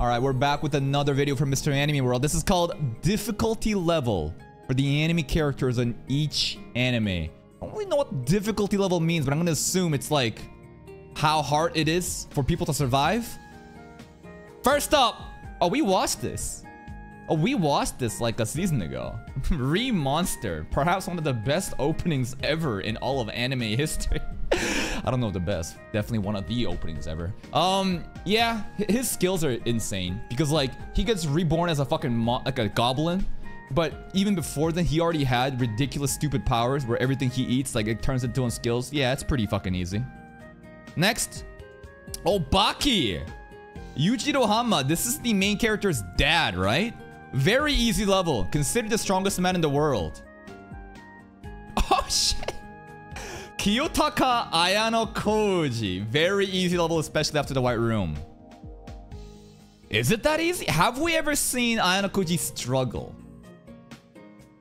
Alright, we're back with another video from Mr. Anime World. This is called Difficulty Level for the anime characters in each anime. I don't really know what difficulty level means, but I'm gonna assume it's like how hard it is for people to survive. First up, oh, we watched this. Oh, we watched this like a season ago. Re Monster, perhaps one of the best openings ever in all of anime history. I don't know the best. Definitely one of the openings ever. Um, yeah, his skills are insane because like he gets reborn as a fucking like a goblin. But even before then, he already had ridiculous, stupid powers where everything he eats, like, it turns into his skills. Yeah, it's pretty fucking easy. Next. Oh, Baki! Yujiro Hanma. This is the main character's dad, right? Very easy level. Considered the strongest man in the world. Oh, shit. Kiyotaka Ayanokoji. Very easy level, especially after the White Room. Is it that easy? Have we ever seen Ayanokoji struggle?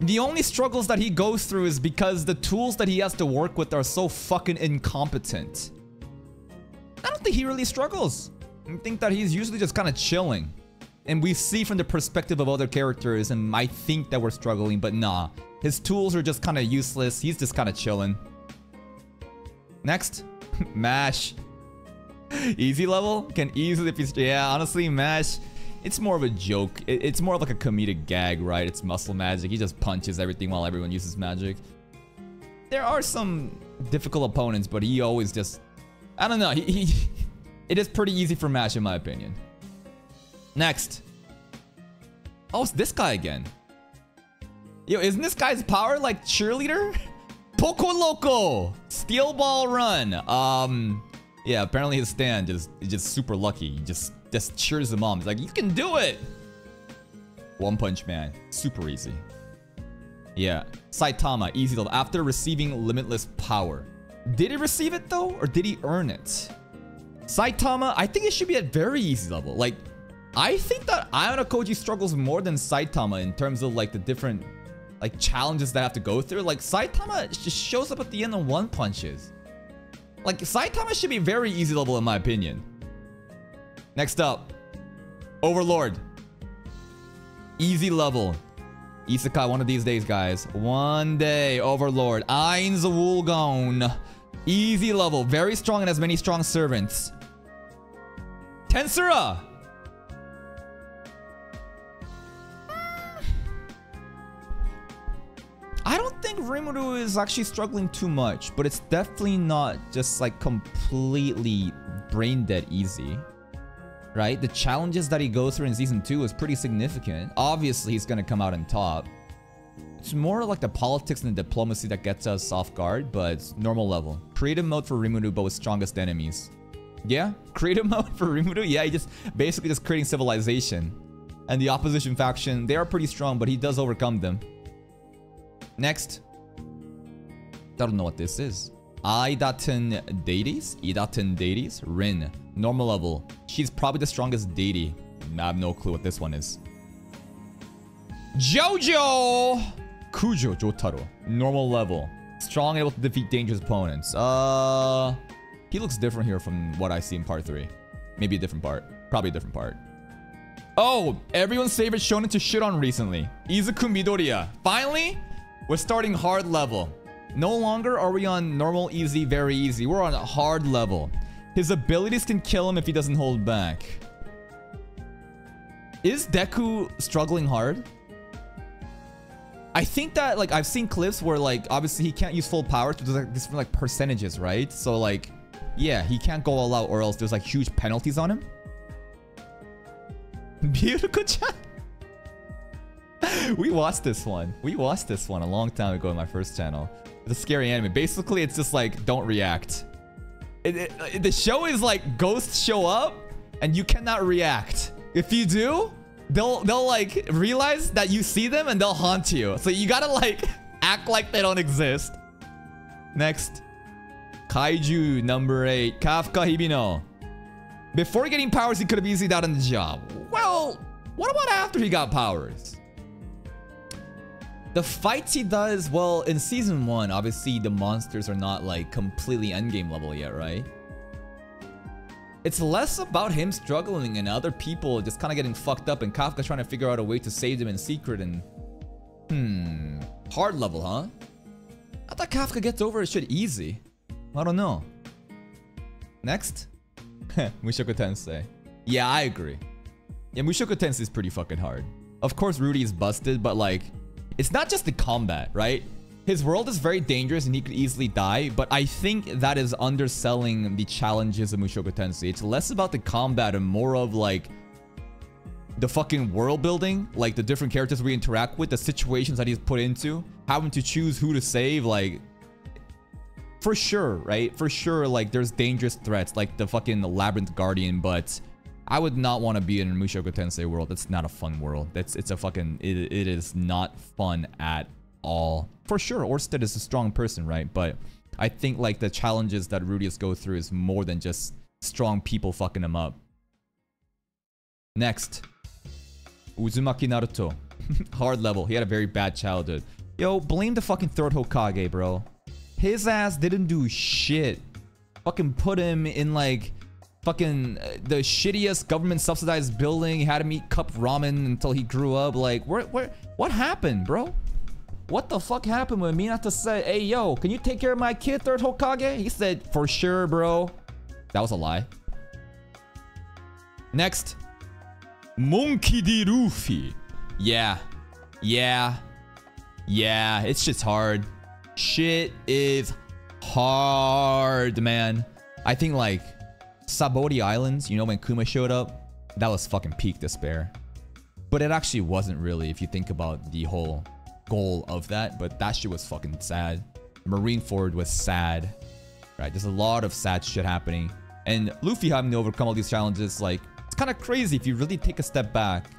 The only struggles that he goes through is because the tools that he has to work with are so fucking incompetent. I don't think he really struggles. I think that he's usually just kind of chilling. And we see from the perspective of other characters and I think that we're struggling, but nah. His tools are just kind of useless. He's just kind of chilling. Next. Mash. Easy level? Can easily be... Yeah, honestly, Mash... It's more of a joke. It's more of like a comedic gag, right? It's muscle magic. He just punches everything while everyone uses magic. There are some difficult opponents, but he always just... I don't know. He, he It is pretty easy for Mash, in my opinion. Next. Oh, it's this guy again. Yo, isn't this guy's power like cheerleader? Pocoloco! Steel Ball Run. Um, yeah, apparently his stand is, just super lucky. He just, just cheers him on. He's like, you can do it! One Punch Man. Super easy. Yeah. Saitama, easy level. After receiving limitless power. Did he receive it though? Or did he earn it? Saitama, I think it should be at very easy level. Like, I think that Ayanokoji struggles more than Saitama in terms of like the different like challenges that I have to go through. Like Saitama just shows up at the end of one punches. Like Saitama should be very easy level in my opinion. Next up, Overlord. Easy level. Isekai one of these days, guys. One day, Overlord. Ainz Ooal Gown. Easy level. Very strong and has many strong servants. Tensura! Rimuru is actually struggling too much, but it's definitely not just like completely brain dead easy. Right? The challenges that he goes through in season 2 is pretty significant. Obviously, he's gonna come out on top. It's more like the politics and the diplomacy that gets us off guard, but normal level. Creative mode for Rimuru, but with strongest enemies. Yeah, creative mode for Rimuru. Yeah, he just basically just creating civilization. And the opposition faction, they are pretty strong, but he does overcome them. Next. I don't know what this is. Idaten deities? Idaten deities? Rin. Normal level. She's probably the strongest deity. I have no clue what this one is. Jojo! Kujo Jotaro. Normal level. Strong able to defeat dangerous opponents. Uh... He looks different here from what I see in part 3. Maybe a different part. Probably a different part. Oh, everyone's favorite shonen to shit on recently. Izuku Midoriya. Finally, we're starting hard level. No longer are we on normal, easy, very easy. We're on a hard level. His abilities can kill him if he doesn't hold back. Is Deku struggling hard? I think that like I've seen clips where like obviously he can't use full power to like different like percentages, right? So like yeah, he can't go all out or else there's like huge penalties on him. Beautiful chat. we watched this one. We watched this one a long time ago in my first channel. A scary anime. Basically, it's just like, don't react. It, it, the show is like ghosts show up and you cannot react. If you do, they'll they'll like realize that you see them and they'll haunt you. So you gotta like act like they don't exist. Next. Kaiju number 8, Kafka Hibino. Before getting powers, he could have easily done the job. Well, what about after he got powers? The fights he does, well, in Season 1, obviously the monsters are not like completely endgame level yet, right? It's less about him struggling and other people just kind of getting fucked up and Kafka trying to figure out a way to save them in secret and... Hmm... Hard level, huh? I thought Kafka gets over his shit easy. I don't know. Next? Mushoku Tensei. Yeah, I agree. Yeah, Mushoku Tensei is pretty fucking hard. Of course, Rudy is busted, but like... It's not just the combat, right? His world is very dangerous and he could easily die, but I think that is underselling the challenges of Mushoku Tensei. It's less about the combat and more of like the fucking world building, like the different characters we interact with, the situations that he's put into, having to choose who to save, like for sure, right? For sure, like there's dangerous threats like the fucking Labyrinth Guardian, but I would not want to be in a Mushoku Tensei world. That's not a fun world. That's it's a fucking it, it is not fun at all. For sure, Orsted is a strong person, right? But I think like the challenges that Rudeus go through is more than just strong people fucking him up. Next. Uzumaki Naruto. Hard level. He had a very bad childhood. Yo, blame the fucking third Hokage, bro. His ass didn't do shit. Fucking put him in like fucking uh, the shittiest government subsidized building. He had him eat cup ramen until he grew up. Like, where, where, what happened, bro? What the fuck happened when Minato said, hey, yo, can you take care of my kid, third Hokage? He said, for sure, bro. That was a lie. Next. Monkey D. Luffy. Yeah. Yeah. Yeah, it's just hard. Shit is hard, man. I think like Sabaody Islands, you know when Kuma showed up? That was fucking peak despair. But it actually wasn't really if you think about the whole goal of that, but that shit was fucking sad. Marineford was sad, right? There's a lot of sad shit happening. And Luffy having to overcome all these challenges, like, it's kind of crazy if you really take a step back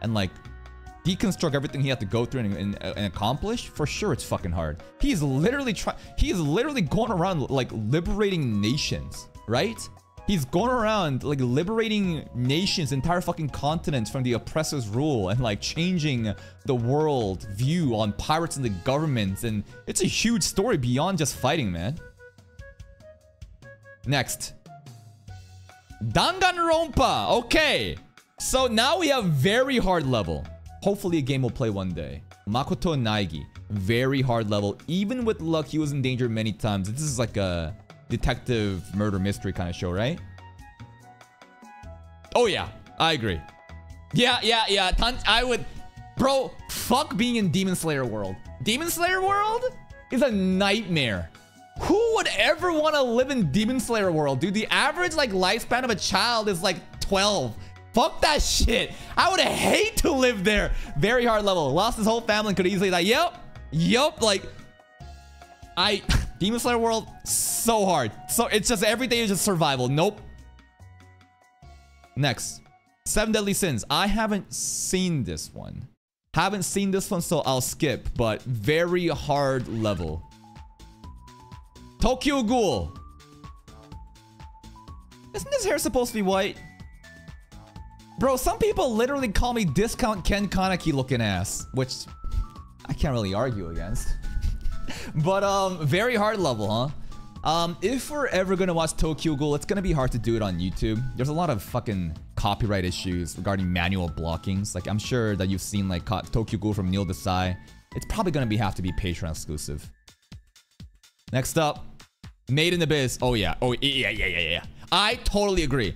and like deconstruct everything he had to go through and, and, and, accomplish, for sure it's fucking hard. He's literally trying, he's literally going around like liberating nations, right? He's going around like liberating nations, entire fucking continents from the oppressor's rule and like changing the world view on pirates and the government. And it's a huge story beyond just fighting, man. Next. Danganronpa. Okay. So now we have very hard level. Hopefully a game will play one day. Makoto Naegi. Very hard level. Even with luck, he was in danger many times. This is like a detective murder mystery kind of show, right? Oh yeah, I agree. Yeah, yeah, yeah. I would... Bro, fuck being in Demon Slayer world. Demon Slayer world is a nightmare. Who would ever want to live in Demon Slayer world, dude? The average like lifespan of a child is like 12. Fuck that shit. I would hate to live there. Very hard level. Lost his whole family and could easily like, yep, yep, like I Demon Slayer world so hard. So it's just every day is just survival. Nope. Next. Seven Deadly Sins. I haven't seen this one. Haven't seen this one, so I'll skip. But very hard level. Tokyo Ghoul. Isn't his hair supposed to be white? Bro, some people literally call me discount Ken Kaneki looking ass. Which I can't really argue against. But um, very hard level, huh? Um, if we're ever gonna watch Tokyo Ghoul, it's gonna be hard to do it on YouTube. There's a lot of fucking copyright issues regarding manual blockings. Like, I'm sure that you've seen like Tokyo Ghoul from Neil Desai. It's probably gonna be have to be Patreon exclusive. Next up, Made in Abyss. Oh yeah, oh yeah, yeah, yeah, yeah. I totally agree.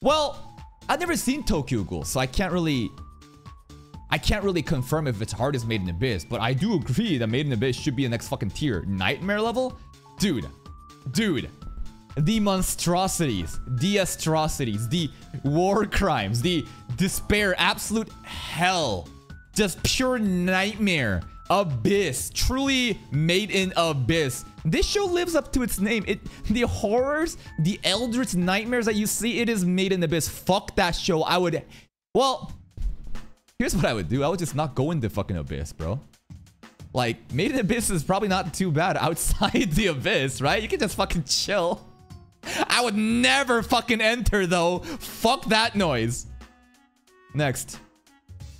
Well, I've never seen Tokyo Ghoul, so I can't really I can't really confirm if it's hard as Made in Abyss, but I do agree that Made in Abyss should be the next fucking tier. Nightmare level? Dude, Dude, the monstrosities, the atrocities, the war crimes, the despair, absolute hell. Just pure nightmare. Abyss. Truly made in Abyss. This show lives up to its name. It The horrors, the eldritch nightmares that you see, it is made in Abyss. Fuck that show. I would... Well, here's what I would do. I would just not go into fucking Abyss, bro. Like, Made in Abyss is probably not too bad outside the Abyss, right? You can just fucking chill. I would never fucking enter, though. Fuck that noise. Next.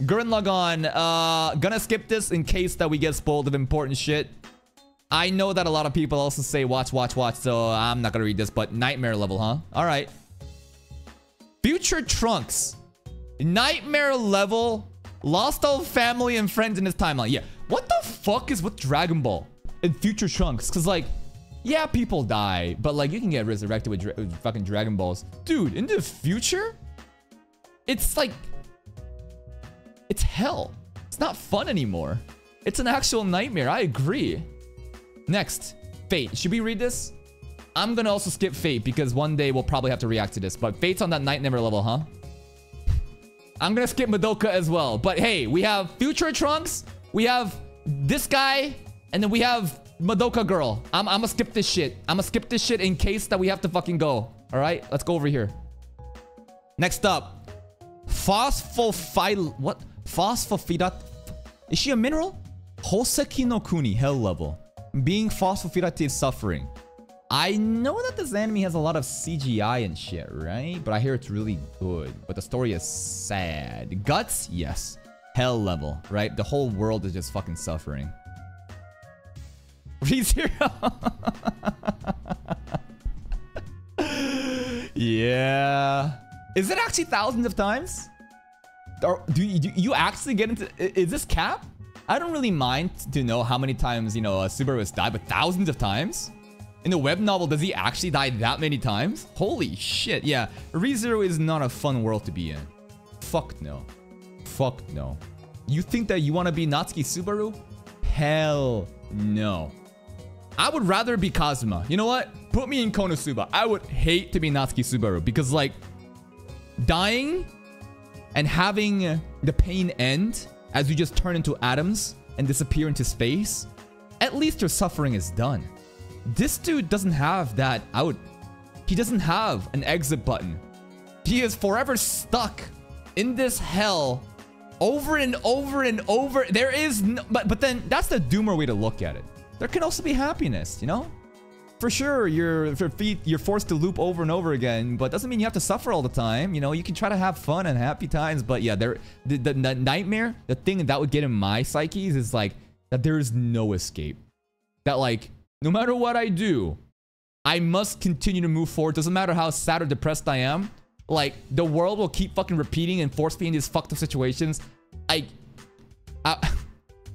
Gurren Lagann. Uh, gonna skip this in case that we get spoiled of important shit. I know that a lot of people also say watch, watch, watch, so I'm not gonna read this, but nightmare level, huh? Alright. Future Trunks. Nightmare level. Lost all family and friends in his timeline. Yeah. What the fuck is with Dragon Ball in Future Trunks? Because, like, yeah, people die, but, like, you can get resurrected with, dra with fucking Dragon Balls. Dude, in the future, it's like, it's hell. It's not fun anymore. It's an actual nightmare. I agree. Next, Fate. Should we read this? I'm gonna also skip Fate because one day we'll probably have to react to this. But Fate's on that night nightmare level, huh? I'm gonna skip Madoka as well. But hey, we have Future Trunks, we have this guy, and then we have Madoka girl. I'm, I'm gonna skip this shit. I'm gonna skip this shit in case that we have to fucking go. All right, let's go over here. Next up, Phosphophile. What? Phosphophidate. Is she a mineral? Hoseki Kuni, hell level. Being phosphophidate is suffering. I know that this anime has a lot of CGI and shit, right? But I hear it's really good. But the story is sad. Guts? Yes. Hell level, right? The whole world is just fucking suffering. ReZero. yeah. Is it actually thousands of times? Or do you, do you actually get into... Is this cap? I don't really mind to know how many times, you know, a Subaru has died, but thousands of times? In the web novel, does he actually die that many times? Holy shit, yeah. ReZero is not a fun world to be in. Fuck no. Fuck no. You think that you want to be Natsuki Subaru? Hell no. I would rather be Kazuma. You know what? Put me in Konosuba. I would hate to be Natsuki Subaru because like dying and having the pain end as you just turn into atoms and disappear into space, at least your suffering is done. This dude doesn't have that out. He doesn't have an exit button. He is forever stuck in this hell over and over and over. There is no, but but then that's the doomer way to look at it. There can also be happiness, you know? For sure, you're for feet, you're forced to loop over and over again, but doesn't mean you have to suffer all the time. You know, you can try to have fun and happy times, but yeah, there the, the, the nightmare, the thing that would get in my psyches is like that there is no escape. That like no matter what I do, I must continue to move forward. Doesn't matter how sad or depressed I am. Like, the world will keep fucking repeating and force me in these fucked up situations. I... Uh,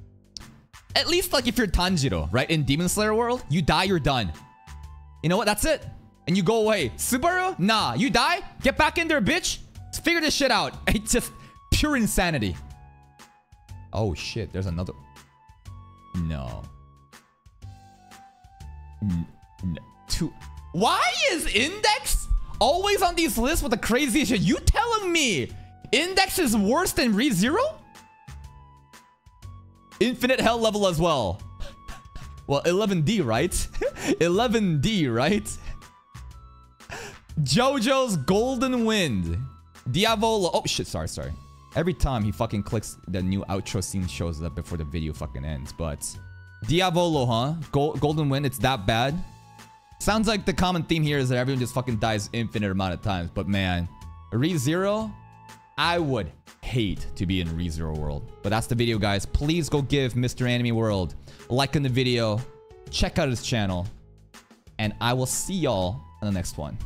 at least, like, if you're Tanjiro, right? In Demon Slayer world, you die, you're done. You know what? That's it. And you go away. Subaru? Nah. You die? Get back in there, bitch. Let's figure this shit out. It's just pure insanity. Oh, shit. There's another... No. Two. Why is Index always on these lists with the craziest shit? You telling me Index is worse than ReZero? Infinite Hell level as well. well, 11D, right? 11D, right? JoJo's Golden Wind. Diavolo. Oh, shit. Sorry, sorry. Every time he fucking clicks, the new outro scene shows up before the video fucking ends. But Diavolo, huh? Gold, Golden Wind, it's that bad? Sounds like the common theme here is that everyone just fucking dies infinite amount of times. But man, ReZero, I would hate to be in ReZero world. But that's the video, guys. Please go give Mr. Anime World a like on the video. Check out his channel. And I will see y'all on the next one.